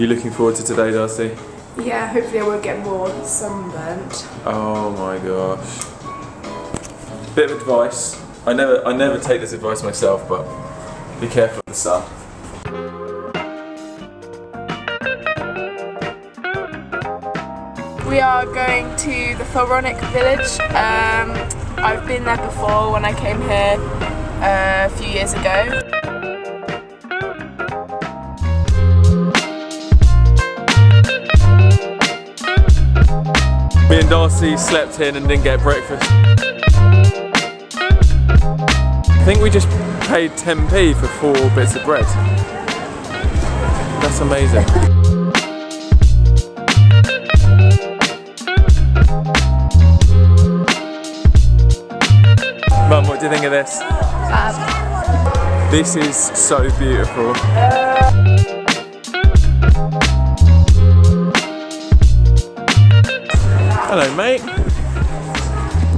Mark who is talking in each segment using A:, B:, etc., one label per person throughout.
A: You looking forward to today, Darcy?
B: Yeah, hopefully I won't get more sunburnt.
A: Oh my gosh. Bit of advice. I never I never take this advice myself, but be careful of the sun.
B: We are going to the Pharaonic village. Um, I've been there before when I came here uh, a few years ago.
A: Me and Darcy slept in and didn't get breakfast. I think we just paid 10p for four bits of bread. That's amazing. Mum, what do you think of this?
B: Fab.
A: This is so beautiful. Hello, mate.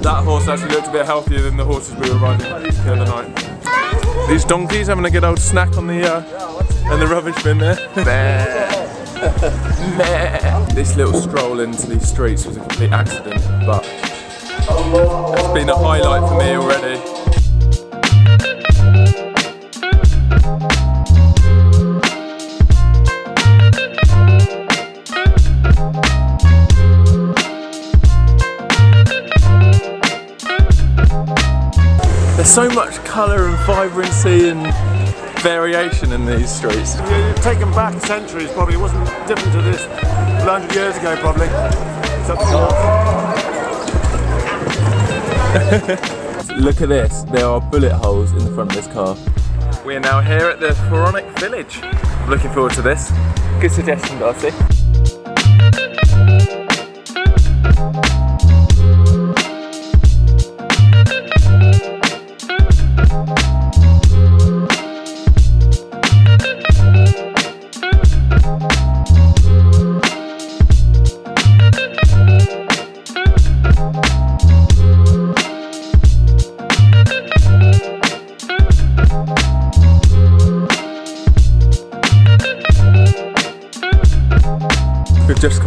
A: That horse actually looked a bit healthier than the horses we were riding the other night. These donkeys having a good old snack on the uh, in the rubbish bin there. this little stroll into these streets was a complete accident, but it's been a highlight for me already. So much colour and vibrancy and variation in these streets.
C: Yeah, taken back centuries probably, it wasn't different to this 100 years ago probably.
A: Look at this, there are bullet holes in the front of this car. We are now here at the Pharaonic Village. Looking forward to this. Good suggestion, Darcy.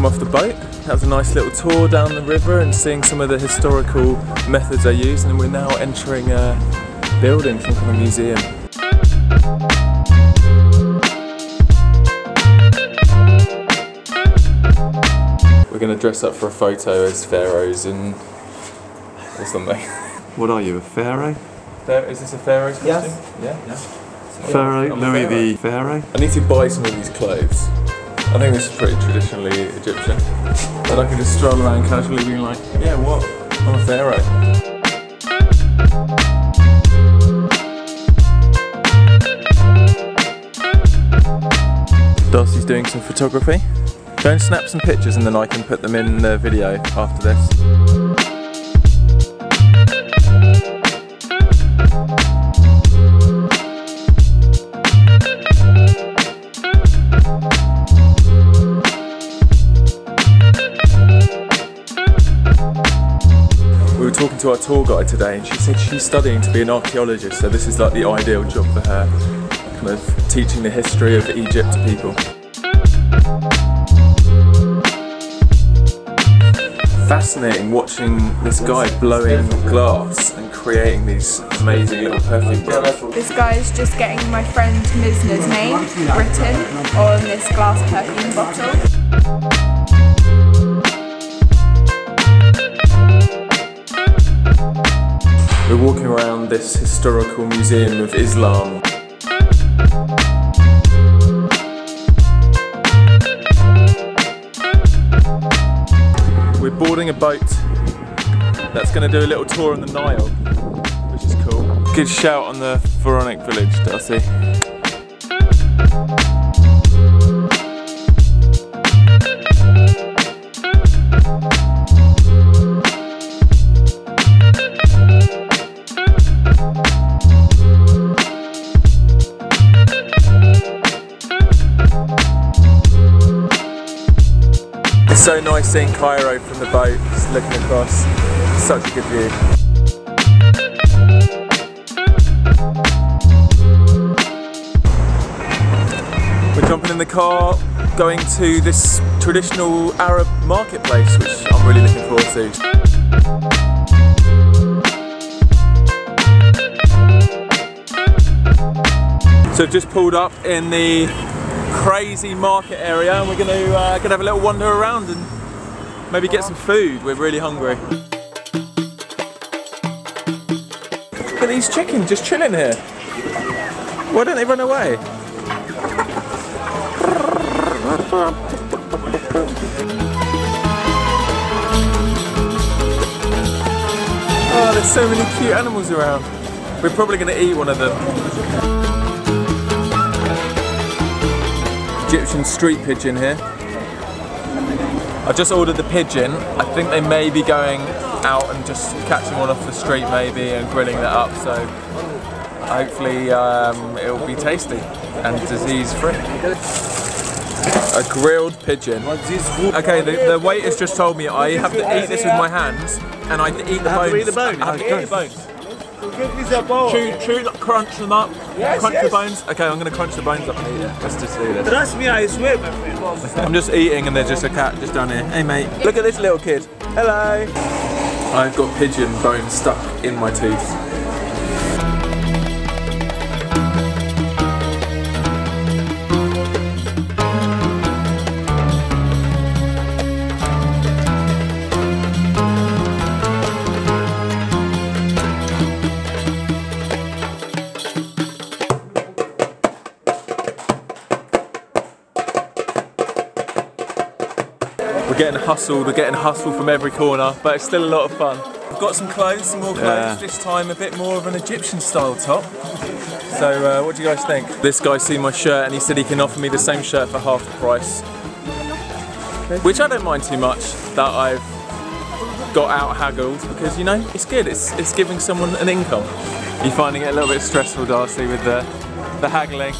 A: Come off the boat. That was a nice little tour down the river and seeing some of the historical methods they use and we're now entering a building, some kind of museum. We're going to dress up for a photo as pharaohs and or something.
C: What are you, a pharaoh?
A: Pharaoh- Is this a pharaoh's costume?
D: Yes.
A: Yeah? yeah. Pharaoh,
C: Louis
A: pharaoh.
C: the Pharaoh.
A: I need to buy some of these clothes. I think this is pretty traditionally Egyptian. but I can just stroll around casually being like, yeah, what? I'm a pharaoh. Darcy's doing some photography. Go and snap some pictures and then I can put them in the video after this. We were talking to our tour guide today and she said she's studying to be an archaeologist, so this is like the ideal job for her, kind of teaching the history of Egypt to people. Fascinating watching this guy blowing glass and creating these amazing little perfume bottles.
B: This guy is just getting my friend Misna's name written on this glass perfume bottle.
A: We're walking around this historical museum of Islam. We're boarding a boat that's going to do a little tour on the Nile, which is cool. Good shout on the Pharaonic village, Darcy. So nice seeing Cairo from the boat, just looking across. Such a good view. We're jumping in the car, going to this traditional Arab marketplace, which I'm really looking forward to. So I've just pulled up in the crazy market area and we're going to uh, gonna have a little wander around and maybe get some food. We're really hungry. Look at these chickens just chilling here. Why don't they run away? Oh, there's so many cute animals around. We're probably going to eat one of them. Egyptian street pigeon here. I just ordered the pigeon. I think they may be going out and just catching one off the street maybe and grilling that up. So hopefully um, it will be tasty and disease free. A grilled pigeon. Okay, the, the waiter's just told me I have to eat this with my hands and I have to eat the bones.
C: to eat the bone?
A: I have to eat the bones.
C: Chew,
A: Chew, crunch them up. crunch the bones. Okay, I'm gonna crunch the bones up and eat it. Let's just do this.
C: Trust me, I swear, my friend.
A: I'm just eating and there's just a cat just down here. Hey mate, look at this little kid. Hello. I've got pigeon bones stuck in my teeth. We're getting hustled, we're getting hustled from every corner, but it's still a lot of fun. I've got some clothes, some more clothes,
C: Yeah.
A: this time a bit more of an Egyptian style top. So uh, what do you guys think? This guy's seen my shirt and he said he can offer me the same shirt for half the price. Which I don't mind too much that I've got out haggled because you know, it's good, it's, it's giving someone an income. You're you finding it a little bit stressful, Darcy, with the, the haggling?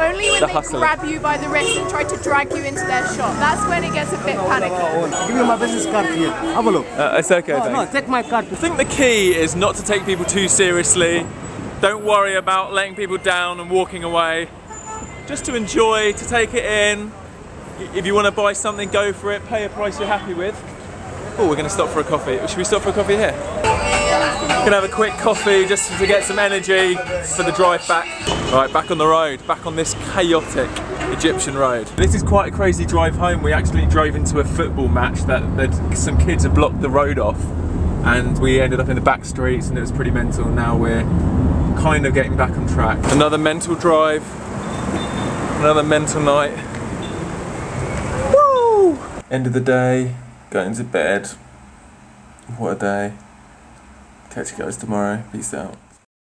B: Only when
A: The
B: they
A: hustle.
B: grab you by the wrist and try to drag you into their shop. That's when it gets a bit panicky.
D: Give me my business card here. Have a look.
A: Uh, it's okay,
D: No,
A: thanks.
D: no, take my card.
A: I think the key is not to take people too seriously. Don't worry about letting people down and walking away. Just to enjoy, to take it in. If you want to buy something, go for it. Pay a price you're happy with. Oh, we're going to stop for a coffee. Should we stop for a coffee here? We're going to have a quick coffee just to get some energy for the drive back. Right, back on the road, back on this chaotic Egyptian road. This is quite a crazy drive home. We actually drove into a football match that, that some kids had blocked the road off and we ended up in the back streets and it was pretty mental. Now we're kind of getting back on track. Another mental drive, another mental night. End of the day, going to bed. What a day. Catch you guys tomorrow. Peace out.